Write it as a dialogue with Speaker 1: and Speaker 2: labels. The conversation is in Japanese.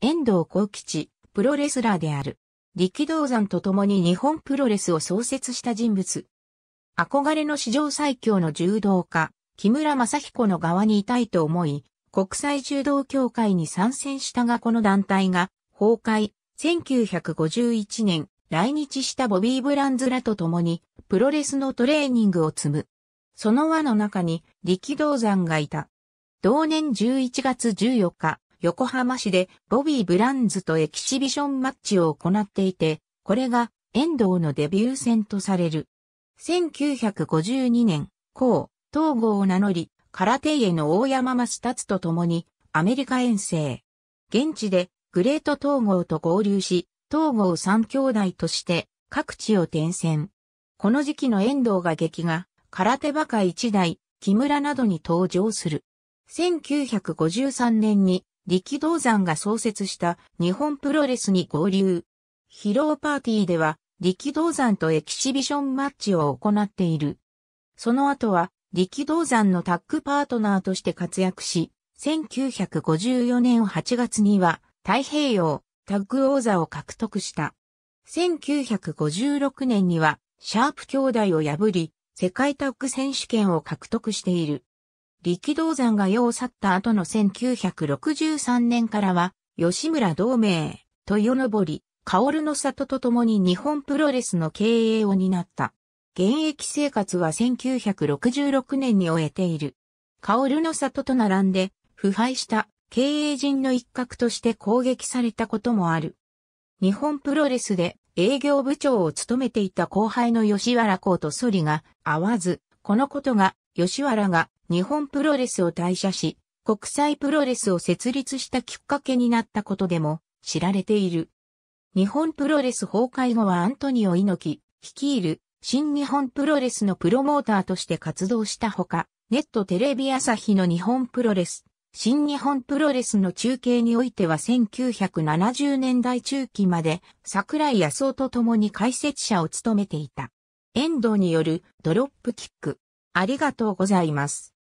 Speaker 1: 遠藤幸吉、プロレスラーである。力道山と共に日本プロレスを創設した人物。憧れの史上最強の柔道家、木村正彦の側にいたいと思い、国際柔道協会に参戦したがこの団体が崩壊、1951年、来日したボビー・ブランズらと共に、プロレスのトレーニングを積む。その輪の中に力道山がいた。同年11月14日、横浜市でボビー・ブランズとエキシビションマッチを行っていて、これが遠藤のデビュー戦とされる。1952年、こう、東郷を名乗り、空手家の大山松達と共にアメリカ遠征。現地でグレート東郷と合流し、東郷三兄弟として各地を転戦。この時期の遠藤が劇が空手バカ一代、木村などに登場する。1953年に力道山が創設した日本プロレスに合流。披露パーティーでは力道山とエキシビションマッチを行っている。その後は力道山のタッグパートナーとして活躍し、1954年8月には太平洋タッグ王座を獲得した。1956年にはシャープ兄弟を破り、世界タッグ選手権を獲得している。力道山が世を去った後の1963年からは、吉村同盟、豊登り、薫の里と共に日本プロレスの経営を担った。現役生活は1966年に終えている。薫の里と並んで、腐敗した経営陣の一角として攻撃されたこともある。日本プロレスで営業部長を務めていた後輩の吉原公とソリが合わず、このことが吉原が日本プロレスを退社し、国際プロレスを設立したきっかけになったことでも知られている。日本プロレス崩壊後はアントニオ猪木、率いる新日本プロレスのプロモーターとして活動したほか、ネットテレビ朝日の日本プロレス、新日本プロレスの中継においては1970年代中期まで桜井康夫と共に解説者を務めていた。遠藤によるドロップキック。ありがとうございます。